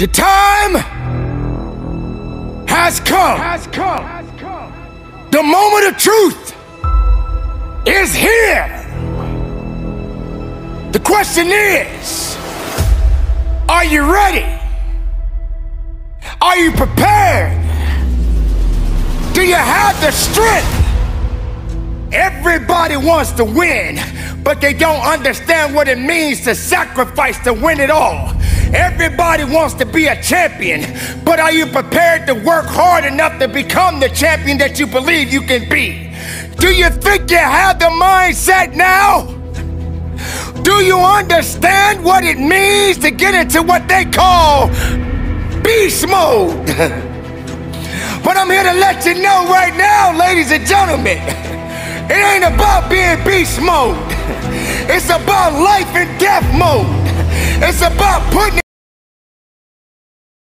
The time has come. Has come. The moment of truth is here. The question is Are you ready? Are you prepared? Do you have the strength? Everybody wants to win, but they don't understand what it means to sacrifice to win it all. Everybody wants to be a champion, but are you prepared to work hard enough to become the champion that you believe you can be? Do you think you have the mindset now? Do you understand what it means to get into what they call beast mode? but I'm here to let you know right now, ladies and gentlemen. It ain't about being beast mode. It's about life and death mode. It's about putting